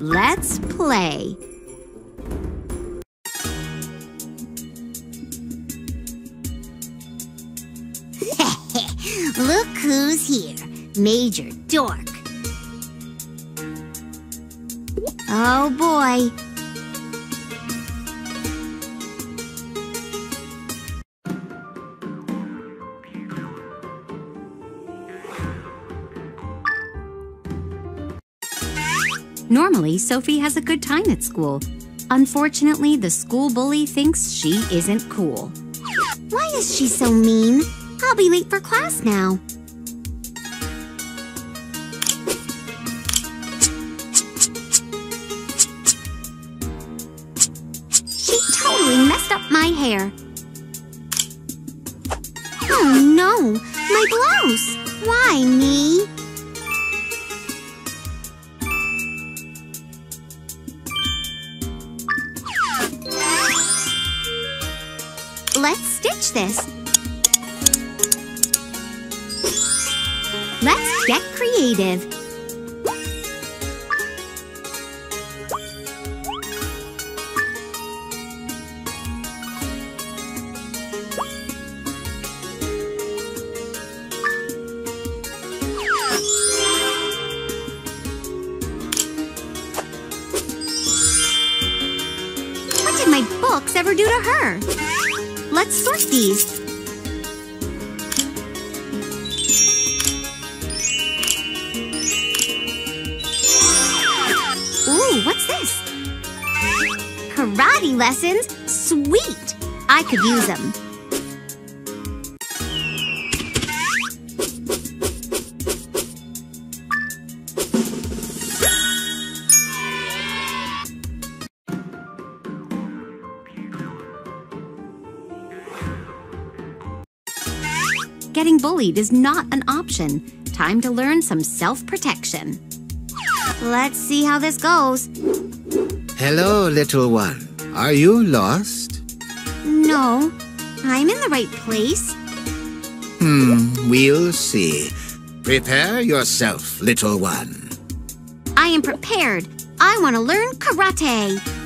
Let's play. Look who's here. Major Dork. Oh boy. Normally, Sophie has a good time at school. Unfortunately, the school bully thinks she isn't cool. Why is she so mean? I'll be late for class now. She totally messed up my hair. Oh no, my blouse! Why me? Stitch this. Let's get creative. Let's sort these. Ooh, what's this? Karate lessons? Sweet! I could use them. Getting bullied is not an option. Time to learn some self protection. Let's see how this goes. Hello, little one. Are you lost? No, I'm in the right place. Hmm, we'll see. Prepare yourself, little one. I am prepared. I want to learn karate.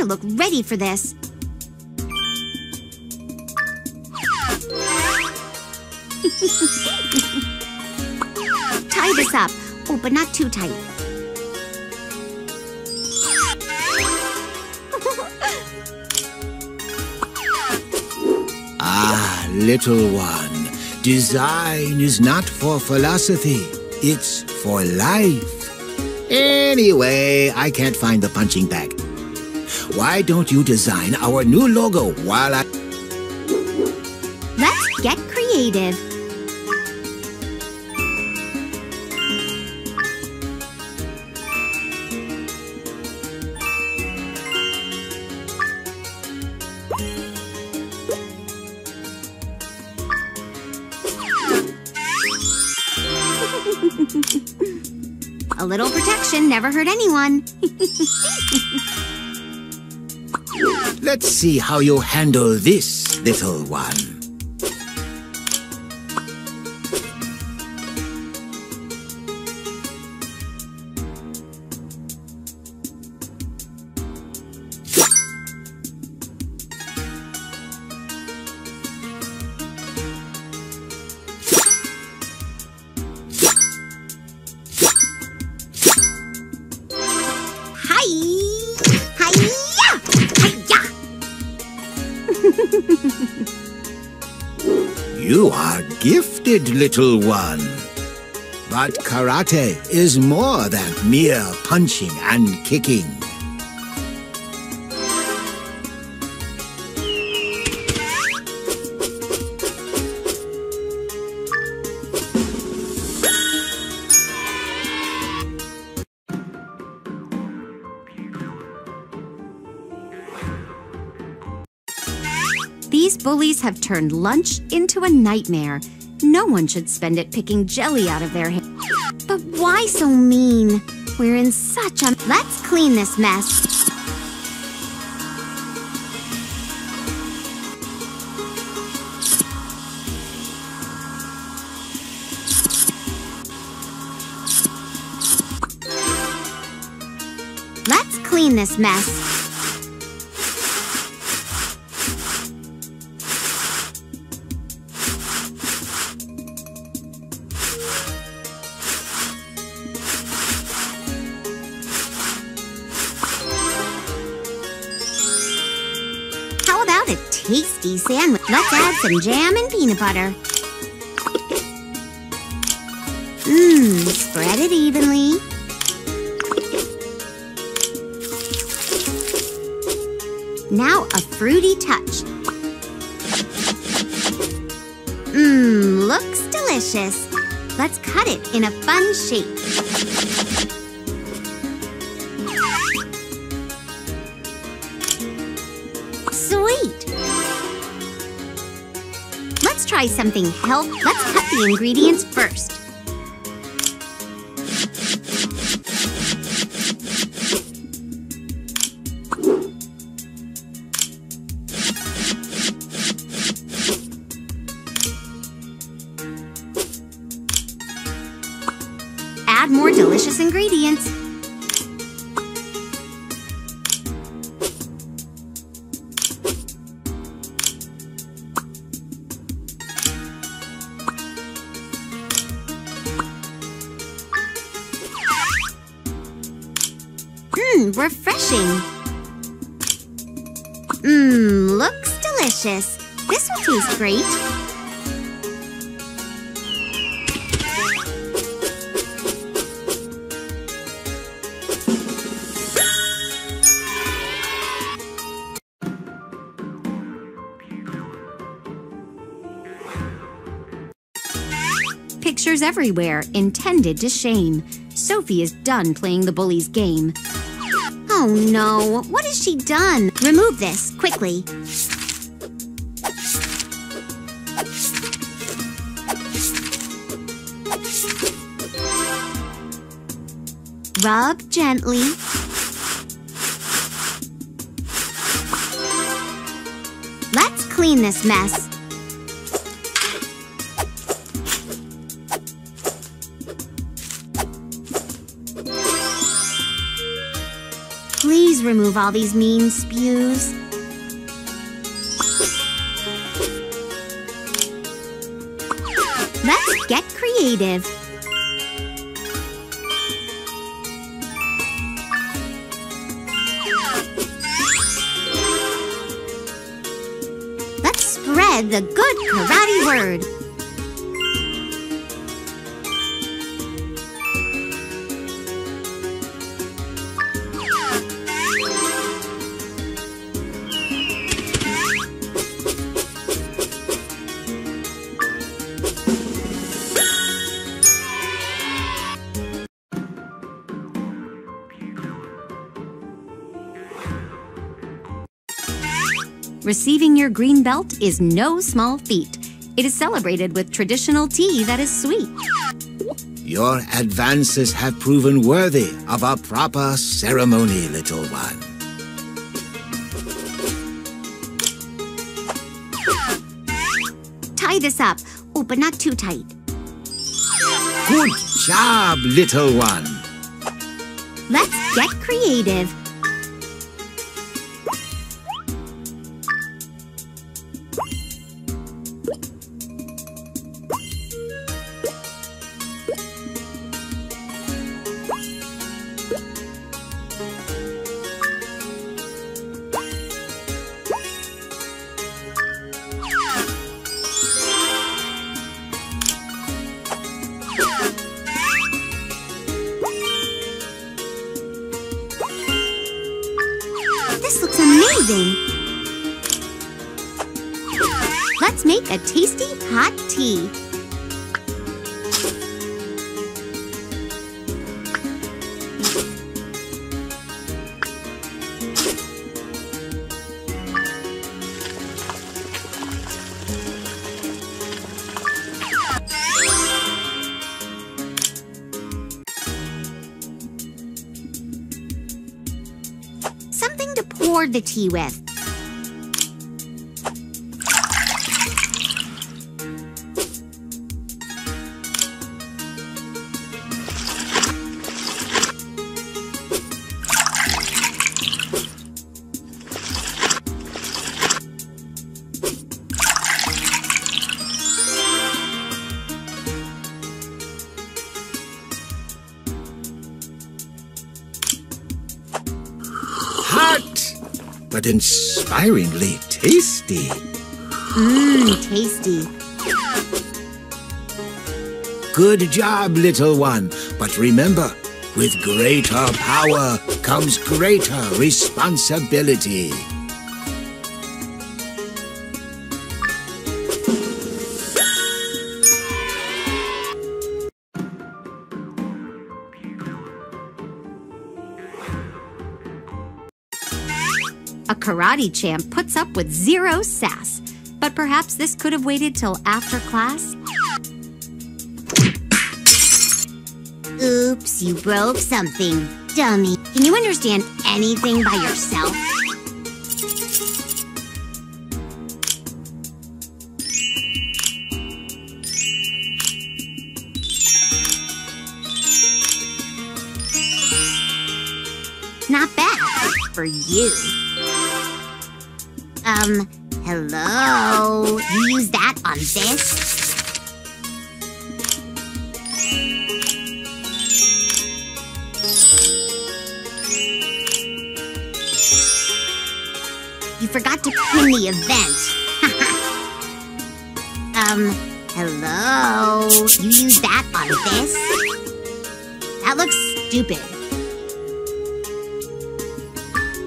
To look ready for this. Tie this up. Oh, but not too tight. Ah, little one. Design is not for philosophy, it's for life. Anyway, I can't find the punching bag. Why don't you design our new logo while I. Let's get creative. A little protection never hurt anyone. Let's see how you handle this, little one. You are gifted, little one. But karate is more than mere punching and kicking. bullies have turned lunch into a nightmare. No one should spend it picking jelly out of their hair. But why so mean? We're in such a... Let's clean this mess. Let's clean this mess. Tasty sandwich? Let's add some jam and peanut butter. Mmm, spread it evenly. Now a fruity touch. Mmm, looks delicious. Let's cut it in a fun shape. Try something healthy. Let's cut the ingredients first. Mmm, refreshing. Mmm, looks delicious. This will taste great. Pictures everywhere, intended to shame. Sophie is done playing the bully's game. Oh no, what has she done? Remove this, quickly. Rub gently. Let's clean this mess. Please remove all these mean spews. Let's get creative. Let's spread the good karate word. Receiving your green belt is no small feat. It is celebrated with traditional tea that is sweet. Your advances have proven worthy of a proper ceremony, little one. Tie this up. Oh, but not too tight. Good job, little one. Let's get creative. Amazing. Let's make a tasty hot tea. Something to pour the tea with. But inspiringly tasty. Mmm, tasty. Good job, little one. But remember, with greater power comes greater responsibility. A karate champ puts up with zero sass, but perhaps this could have waited till after class? Oops, you broke something, dummy. Can you understand anything by yourself? Not bad for you. Um, hello? You use that on this? You forgot to pin the event. um, hello? You use that on this? That looks stupid.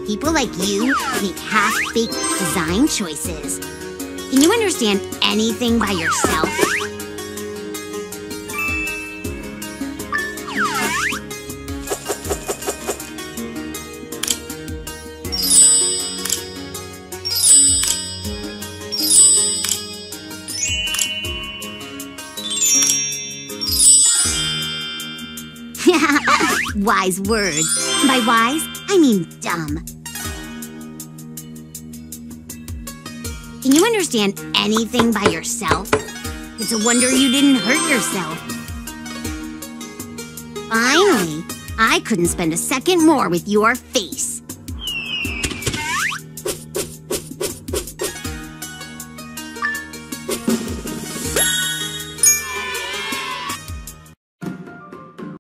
People like you make half-baked design choices. Can you understand anything by yourself? wise words. By wise, I mean dumb. Can you understand anything by yourself? It's a wonder you didn't hurt yourself. Finally, I couldn't spend a second more with your face.